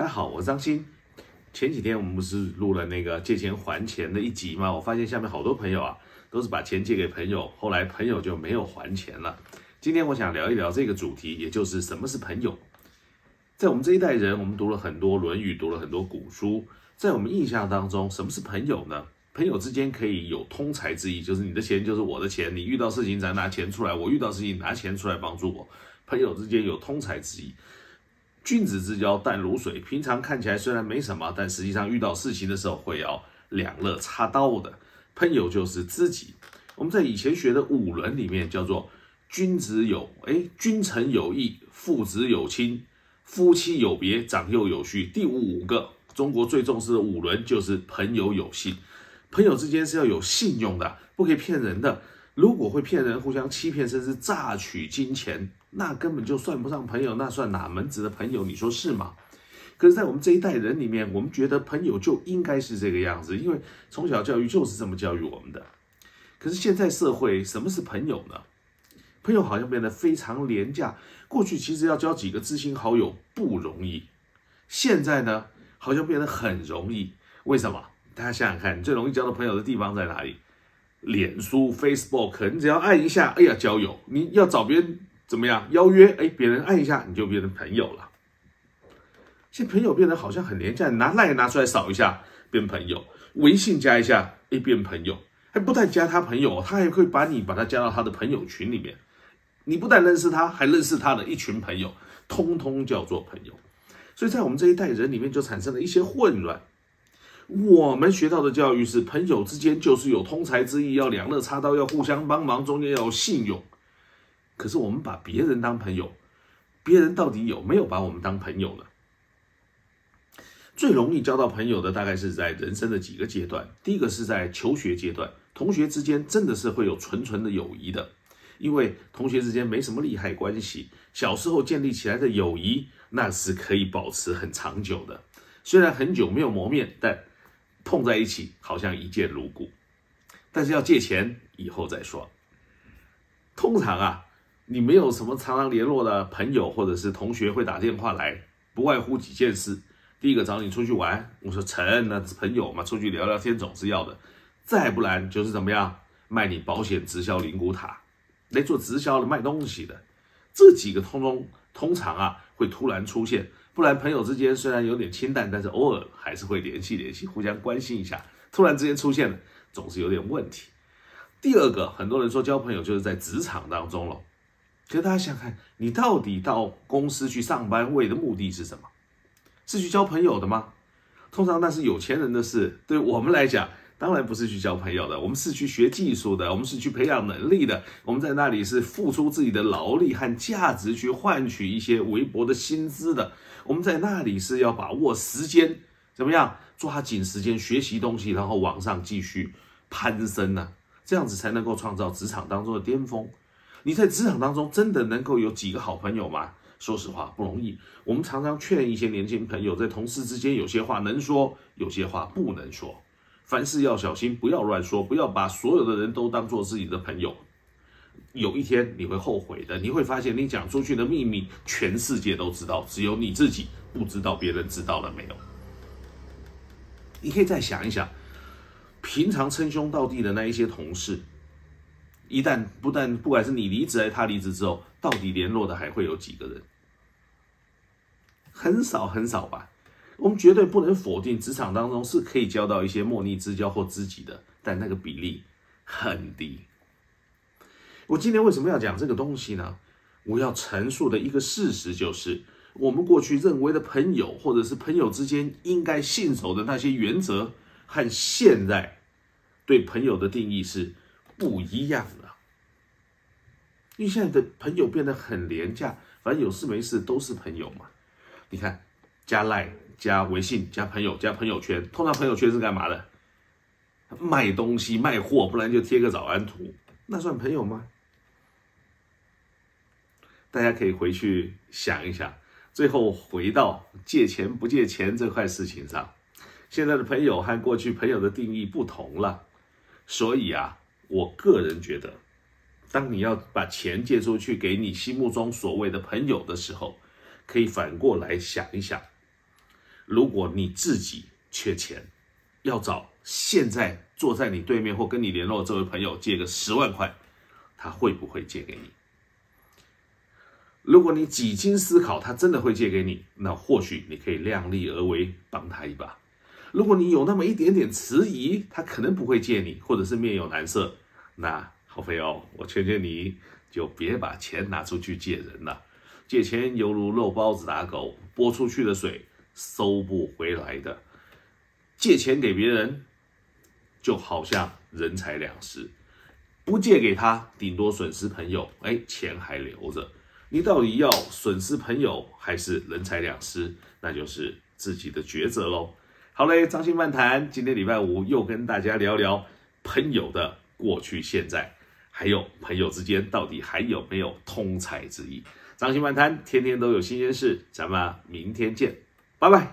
大家好，我是张鑫。前几天我们不是录了那个借钱还钱的一集吗？我发现下面好多朋友啊，都是把钱借给朋友，后来朋友就没有还钱了。今天我想聊一聊这个主题，也就是什么是朋友。在我们这一代人，我们读了很多《论语》，读了很多古书，在我们印象当中，什么是朋友呢？朋友之间可以有通财之意，就是你的钱就是我的钱，你遇到事情咱拿钱出来，我遇到事情拿钱出来帮助我。朋友之间有通财之意。君子之交淡如水，平常看起来虽然没什么，但实际上遇到事情的时候会要两肋插刀的。朋友就是知己。我们在以前学的五伦里面叫做君子有哎，君臣有义，父子有亲，夫妻有别，长幼有序。第五个，中国最重视的五伦就是朋友有信。朋友之间是要有信用的，不可以骗人的。如果会骗人、互相欺骗，甚至榨取金钱，那根本就算不上朋友，那算哪门子的朋友？你说是吗？可是，在我们这一代人里面，我们觉得朋友就应该是这个样子，因为从小教育就是这么教育我们的。可是现在社会，什么是朋友呢？朋友好像变得非常廉价。过去其实要交几个知心好友不容易，现在呢，好像变得很容易。为什么？大家想想看，最容易交到朋友的地方在哪里？脸书、Facebook，你只要按一下，哎呀，交友。你要找别人怎么样邀约？哎，别人按一下，你就变成朋友了。现在朋友变得好像很廉价，拿赖拿出来扫一下变朋友，微信加一下，哎，变朋友。还不但加他朋友，他还会把你把他加到他的朋友群里面。你不但认识他，还认识他的一群朋友，通通叫做朋友。所以在我们这一代人里面，就产生了一些混乱。我们学到的教育是，朋友之间就是有通财之意，要两肋插刀，要互相帮忙，中间要有信用。可是我们把别人当朋友，别人到底有没有把我们当朋友呢？最容易交到朋友的，大概是在人生的几个阶段。第一个是在求学阶段，同学之间真的是会有纯纯的友谊的，因为同学之间没什么利害关系，小时候建立起来的友谊，那是可以保持很长久的。虽然很久没有磨面，但碰在一起好像一见如故，但是要借钱以后再说。通常啊，你没有什么常常联络的朋友或者是同学会打电话来，不外乎几件事。第一个找你出去玩，我说成，那朋友嘛，出去聊聊天总是要的。再不然就是怎么样，卖你保险直销灵骨塔，来做直销的卖东西的，这几个通通通常啊会突然出现。不然，朋友之间虽然有点清淡，但是偶尔还是会联系联系，互相关心一下。突然之间出现了，总是有点问题。第二个，很多人说交朋友就是在职场当中了。可是大家想看，你到底到公司去上班为的目的是什么？是去交朋友的吗？通常那是有钱人的事。对我们来讲，当然不是去交朋友的，我们是去学技术的，我们是去培养能力的。我们在那里是付出自己的劳力和价值去换取一些微薄的薪资的。我们在那里是要把握时间，怎么样抓紧时间学习东西，然后往上继续攀升呢？这样子才能够创造职场当中的巅峰。你在职场当中真的能够有几个好朋友吗？说实话不容易。我们常常劝一些年轻朋友，在同事之间有些话能说，有些话不能说。凡事要小心，不要乱说，不要把所有的人都当做自己的朋友。有一天你会后悔的，你会发现你讲出去的秘密，全世界都知道，只有你自己不知道，别人知道了没有？你可以再想一想，平常称兄道弟的那一些同事，一旦不但不管是你离职还是他离职之后，到底联络的还会有几个人？很少很少吧。我们绝对不能否定，职场当中是可以交到一些莫逆之交或知己的，但那个比例很低。我今天为什么要讲这个东西呢？我要陈述的一个事实就是，我们过去认为的朋友，或者是朋友之间应该信守的那些原则，和现在对朋友的定义是不一样的。因为现在的朋友变得很廉价，反正有事没事都是朋友嘛。你看，加赖。加微信，加朋友，加朋友圈。通常朋友圈是干嘛的？卖东西、卖货，不然就贴个早安图，那算朋友吗？大家可以回去想一想。最后回到借钱不借钱这块事情上，现在的朋友和过去朋友的定义不同了。所以啊，我个人觉得，当你要把钱借出去给你心目中所谓的朋友的时候，可以反过来想一想。如果你自己缺钱，要找现在坐在你对面或跟你联络这位朋友借个十万块，他会不会借给你？如果你几经思考，他真的会借给你，那或许你可以量力而为，帮他一把。如果你有那么一点点迟疑，他可能不会借你，或者是面有难色，那好朋友，我劝劝你，就别把钱拿出去借人了。借钱犹如肉包子打狗，泼出去的水收不回来的。借钱给别人，就好像人财两失；不借给他，顶多损失朋友，哎，钱还留着。你到底要损失朋友，还是人财两失？那就是自己的抉择喽。好嘞，张鑫漫谈，今天礼拜五又跟大家聊聊朋友的过去、现在，还有朋友之间到底还有没有通财之意？张新漫谈，天天都有新鲜事，咱们明天见，拜拜。